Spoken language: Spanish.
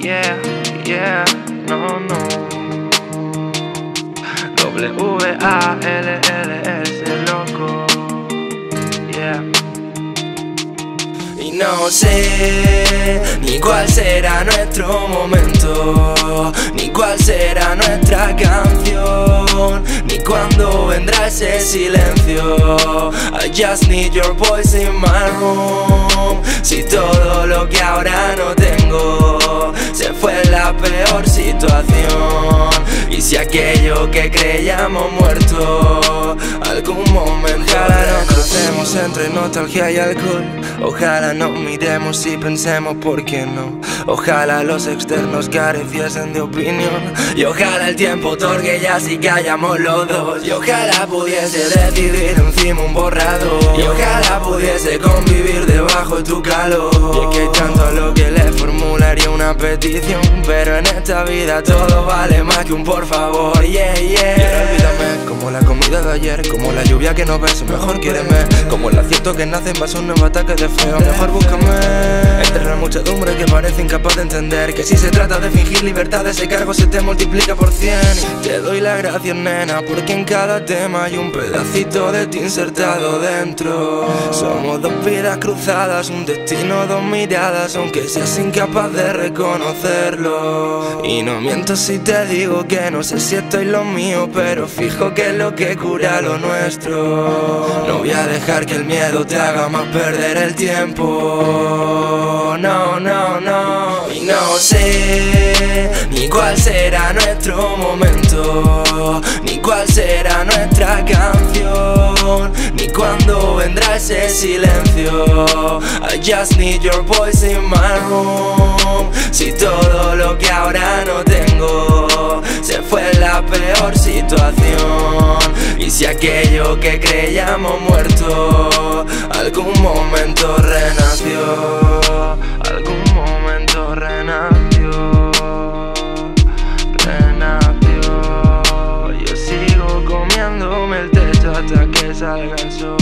Yeah, yeah, no, no. W-A-L-L-S, loco. Yeah. Y no sé ni cuál será nuestro momento, ni cuál será nuestra canción, ni cuándo vendrá ese silencio. I just need your voice in my room. Si todo lo que ahora Y si aquello que creíamos muerto, algún momento Ojalá nos crucemos entre nostalgia y alcohol. Ojalá no miremos y pensemos por qué no. Ojalá los externos careciesen de opinión. Y ojalá el tiempo otorgue ya si callamos los dos. Y ojalá pudiese decidir encima un borrado. Y ojalá pudiese convivir debajo de tu calor. Y es que hay tanto a lo que le formularía una petición. Pero en esta vida todo vale más que un por favor. Yeah, yeah. Ayer, como la lluvia que no ves, mejor quiéreme. Como el acierto que nace en base a un nuevo ataque de feo, mejor búscame. Entre la muchedumbre que parece incapaz de entender que si se trata de fingir libertad, ese cargo se te multiplica por cien. Te doy las gracias, nena, porque en cada tema hay un pedacito de ti insertado dentro. Somos dos vidas cruzadas, un destino, dos miradas, aunque seas incapaz de reconocerlo. Y no miento si te digo que no sé si estoy lo mío, pero fijo que es lo que cura lo nuestro. No voy a dejar que el miedo te haga más perder el tiempo. No, no, no. Y no sé ni cuál será nuestro momento, ni cuál será nuestra canción, ni cuándo vendrá ese silencio. I just need your voice in my room. Si todo lo que ahora peor situación. Y si aquello que creíamos muerto Algún momento renació. Algún momento renació. Renació. Yo sigo comiéndome el techo hasta que salga el sol.